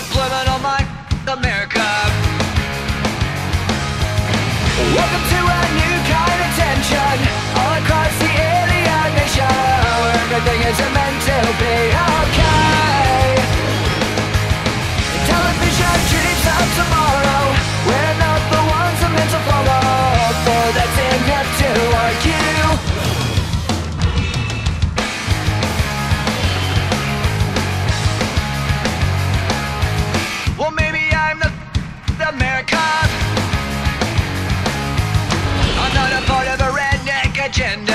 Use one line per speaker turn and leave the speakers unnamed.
subliminal my America. Welcome to a new kind of tension, all across the alien nation, where everything is amazing. agenda.